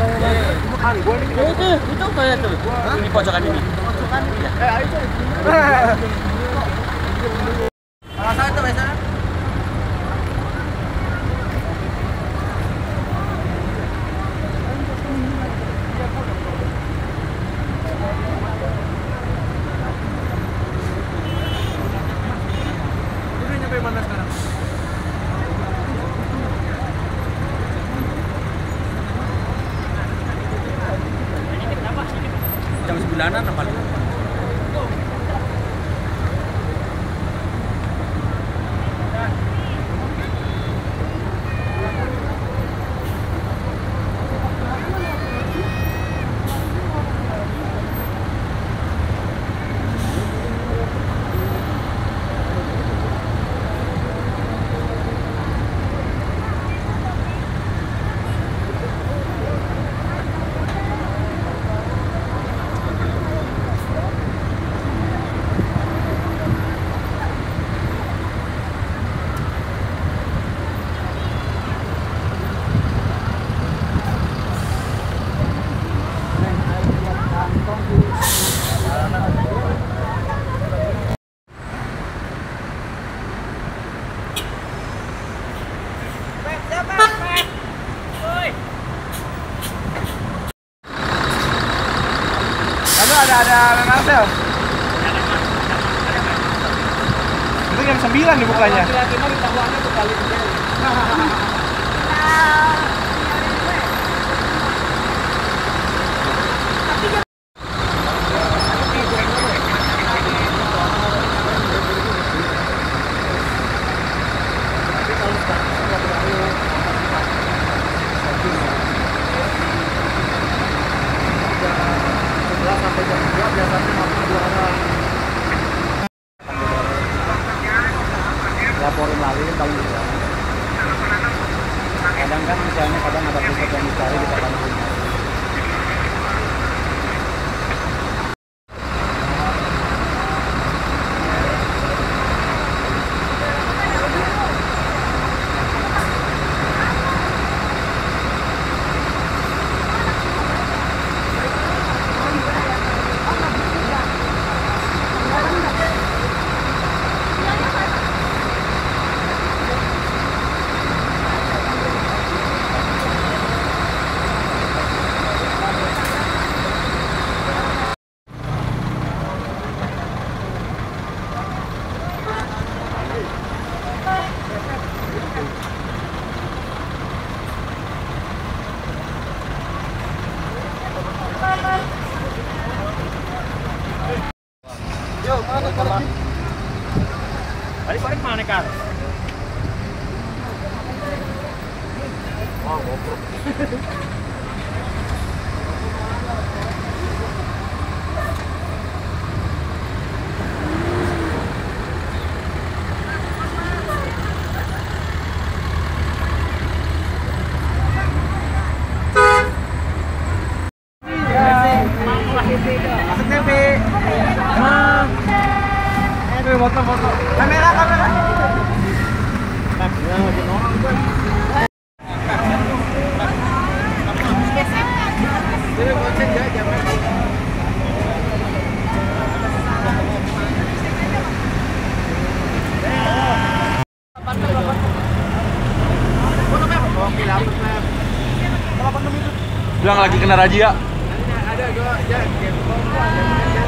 Ya itu, tuh. Pojokan ini. Pojokan ini ya. Eh, ayo. Jam sembilanan apa? Ada ada sel. Itu jam 9 dibukanya. Laki-laki mah tuh kali Laporin lagi kalau bisa. Kadang kan misalnya kadang ada pusat yang dicari kita langsung. Mana? Maksudnya Bi. Aduh, Bilang lagi kena razia. Yang